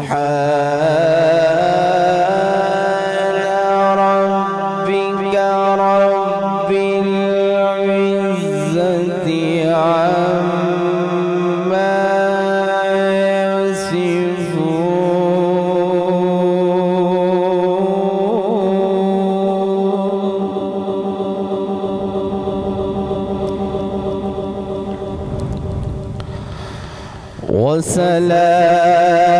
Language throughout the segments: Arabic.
سبحان وسلام.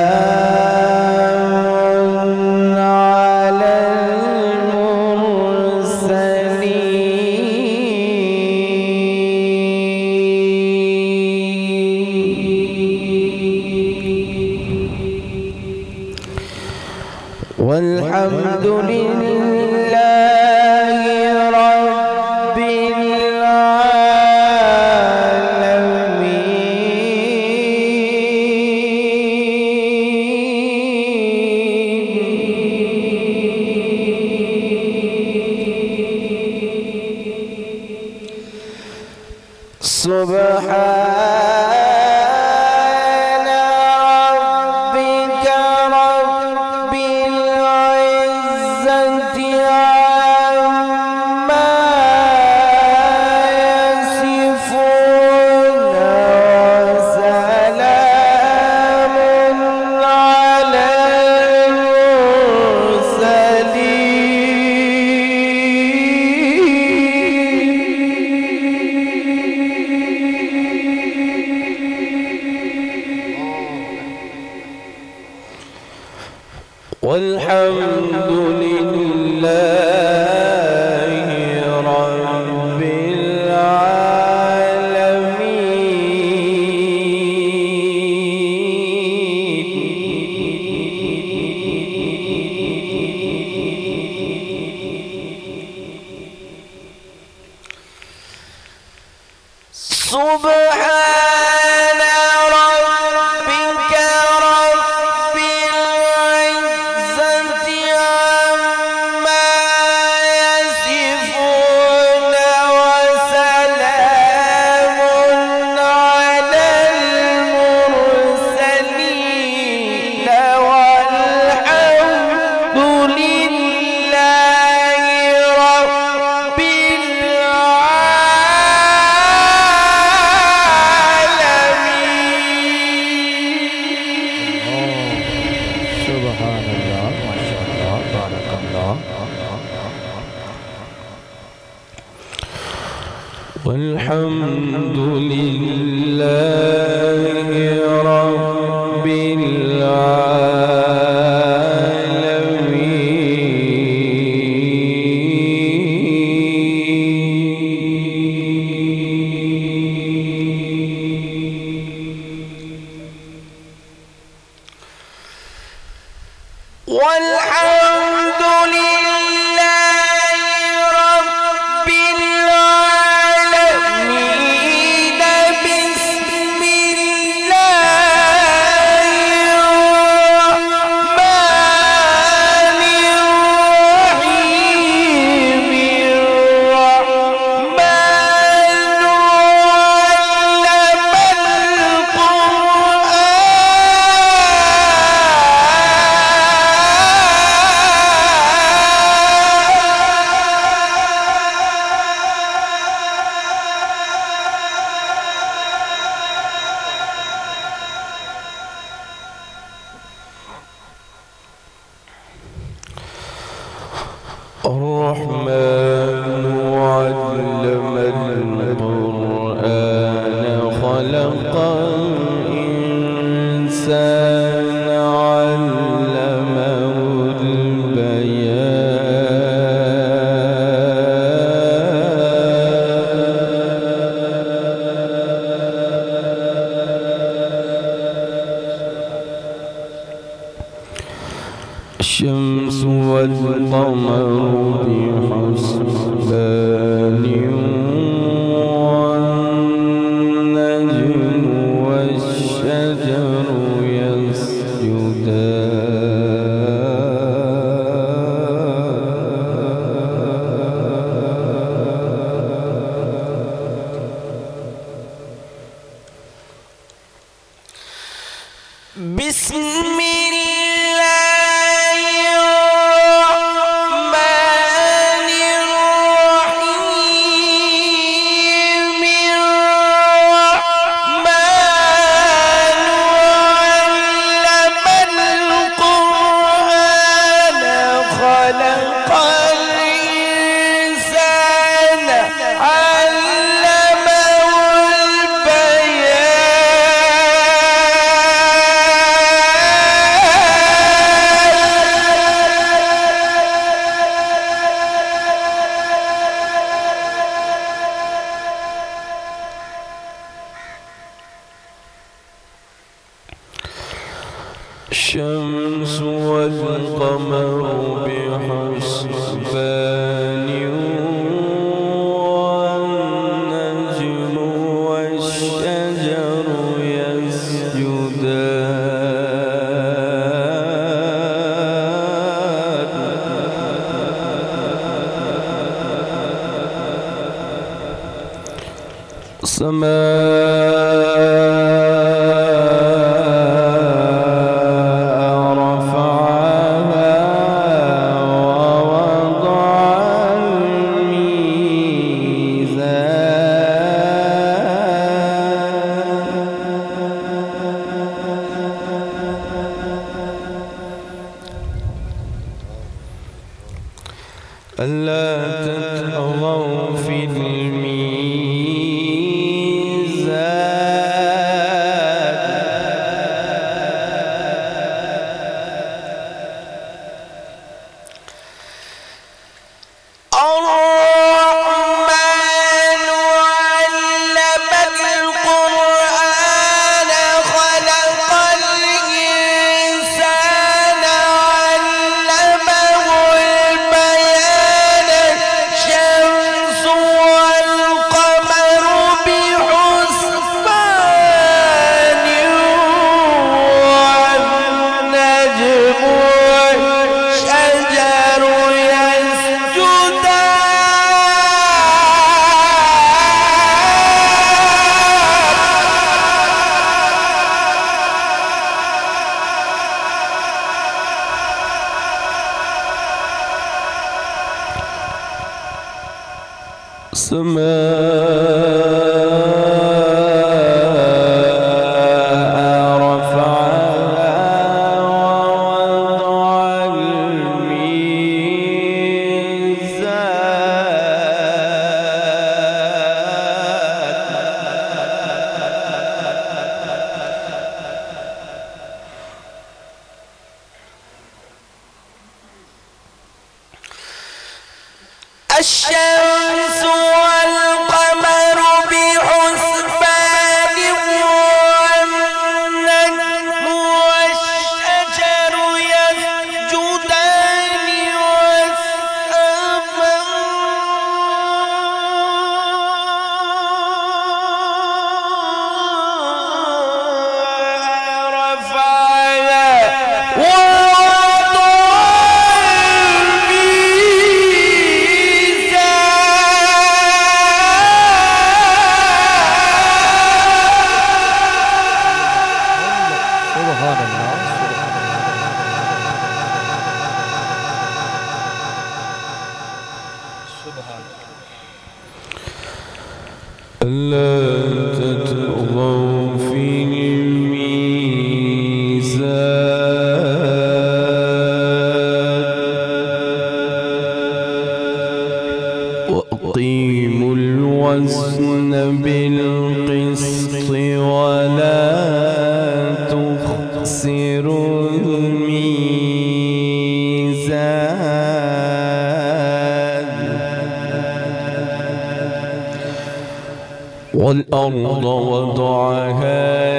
الشمس والقمر بحسبان والأرض وضعها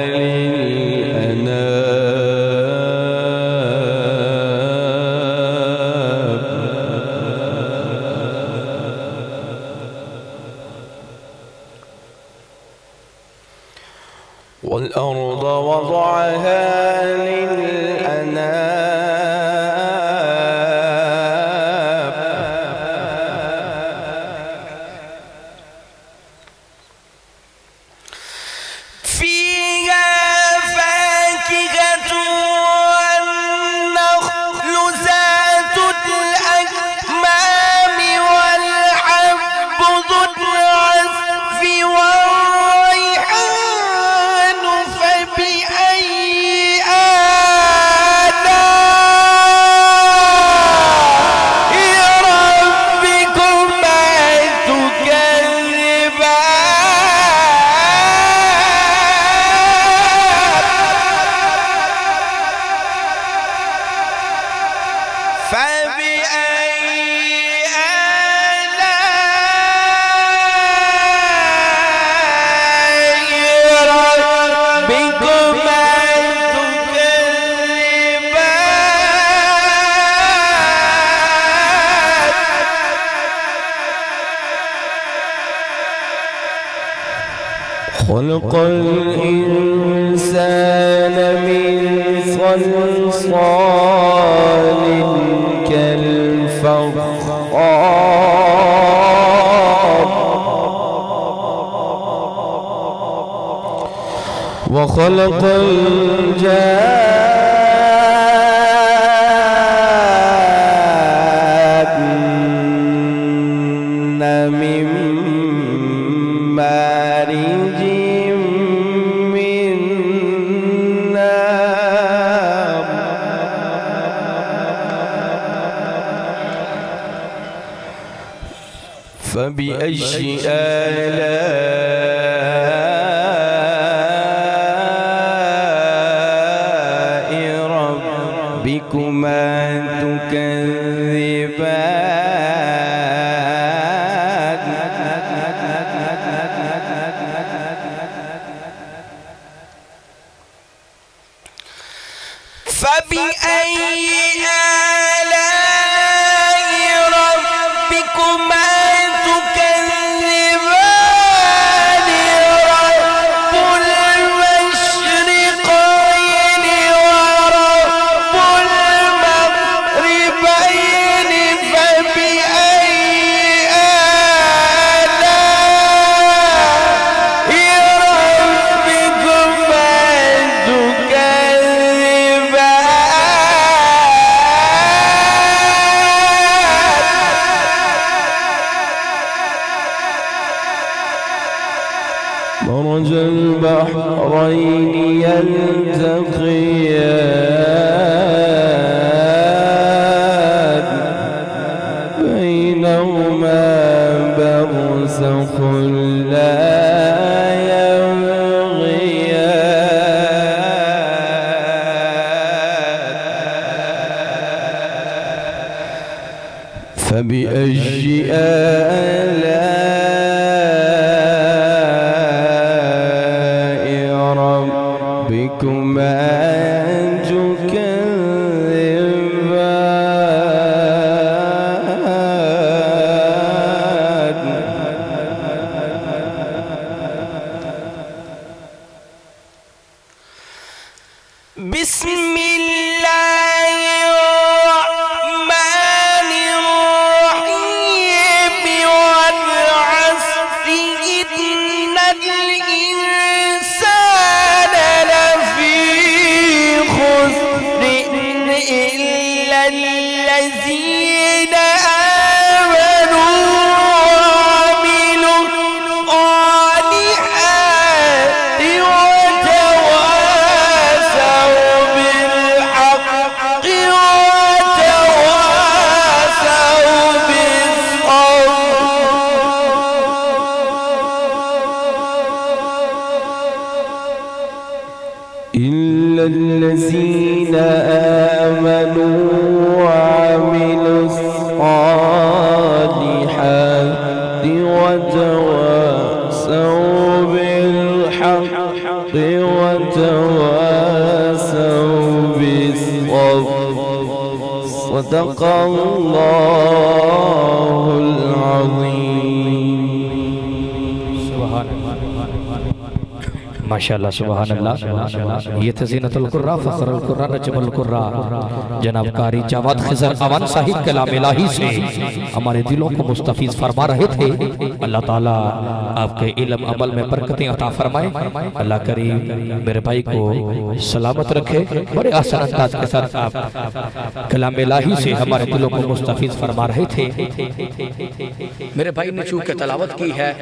خلق الإنسان من صلصال كالفخار. وخلق الجان ربكما يلتقيان بينهما برزخ لا يبغيان فبأي ربكما إلا الذين آمنوا وعملوا الصالحات وتواصوا بالحق وتواصوا بالصبر صدق الله ماشاءاللہ سبحان اللہ یہ تھے زینت القراء، فخر القراء، نجم القراء. جناب قاری جواد خضر اعوان صاحب کلام الہی سے ہمارے دلوں کو مستفیض فرما رہے تھے۔ اللہ تعالیٰ آپ کے علم عمل میں برکتیں عطا فرمائے۔ اللہ کریم میرے بھائی کو سلامت رکھے۔ بڑے آسان انداز کے ساتھ آپ کلام الہی سے ہمارے دلوں کو مستفیض فرما رہے تھے۔ میرے بھائی نے چونکہ تلاوت کی ہے